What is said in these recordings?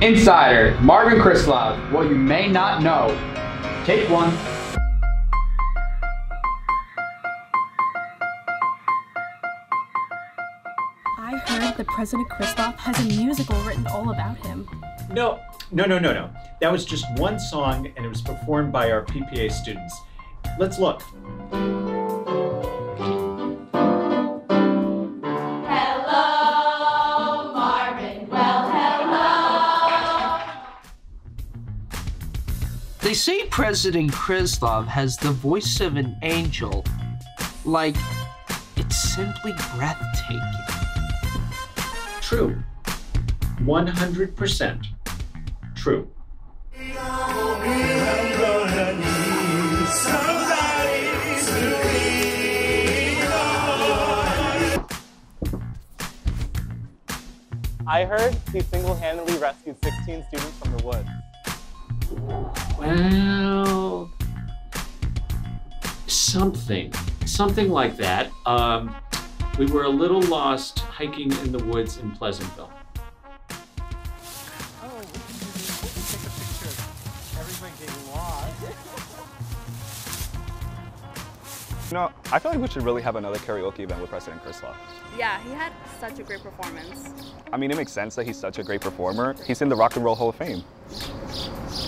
Insider, Marvin Krislov, what you may not know. Take one. I heard that President Krislov has a musical written all about him. No, no, no, no, no. That was just one song and it was performed by our PPA students. Let's look. They say President Krislov has the voice of an angel. Like, it's simply breathtaking. True. 100% true. I heard he single-handedly rescued 16 students from the woods. Well, something, something like that. Um, we were a little lost hiking in the woods in Pleasantville. Oh, we can. We can take a picture of everybody getting lost. You know, I feel like we should really have another karaoke event with President Krislov. Yeah, he had such a great performance. I mean, it makes sense that he's such a great performer. He's in the Rock and Roll Hall of Fame.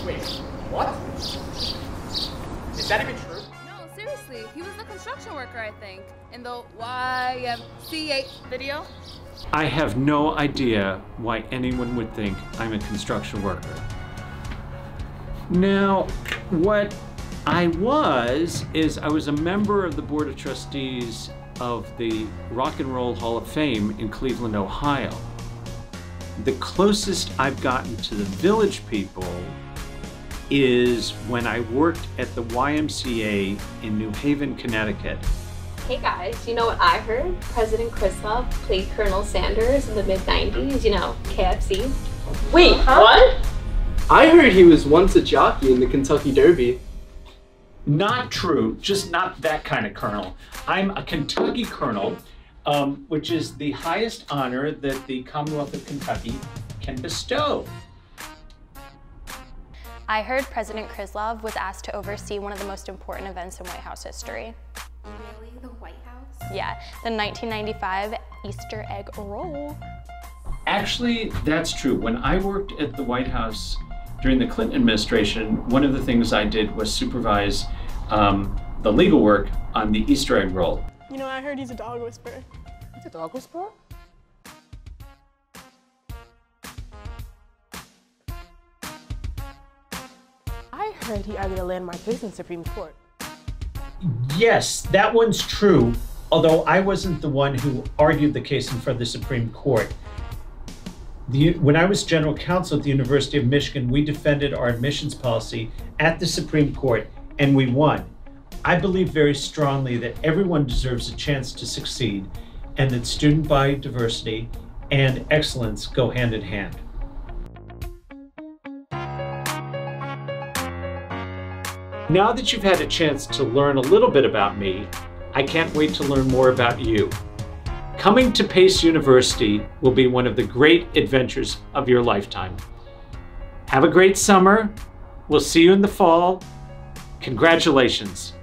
Wait, what? Is that even true? No, seriously, he was the construction worker, I think, in the YMCA video. I have no idea why anyone would think I'm a construction worker. Now, what I was is I was a member of the Board of Trustees of the Rock and Roll Hall of Fame in Cleveland, Ohio. The closest I've gotten to the village people is when I worked at the YMCA in New Haven, Connecticut. Hey guys, you know what I heard? President Krislov played Colonel Sanders in the mid 90s, you know, KFC. Wait, uh-huh. what? I heard he was once a jockey in the Kentucky Derby. Not true, just not that kind of colonel. I'm a Kentucky colonel, um, which is the highest honor that the Commonwealth of Kentucky can bestow. I heard President Krislov was asked to oversee one of the most important events in White House history. Really? The White House? Yeah, the 1995 Easter egg roll. Actually, that's true. When I worked at the White House during the Clinton administration, one of the things I did was supervise um, the legal work on the Easter egg roll. You know, I heard he's a dog whisperer. He's a dog whisperer? I heard he argued a landmark case in Supreme Court. Yes, that one's true, although I wasn't the one who argued the case in front of the Supreme Court. The, when I was general counsel at the University of Michigan, we defended our admissions policy at the Supreme Court and we won. I believe very strongly that everyone deserves a chance to succeed and that student biodiversity and excellence go hand in hand. Now that you've had a chance to learn a little bit about me, I can't wait to learn more about you. Coming to Pace University will be one of the great adventures of your lifetime. Have a great summer. We'll see you in the fall. Congratulations.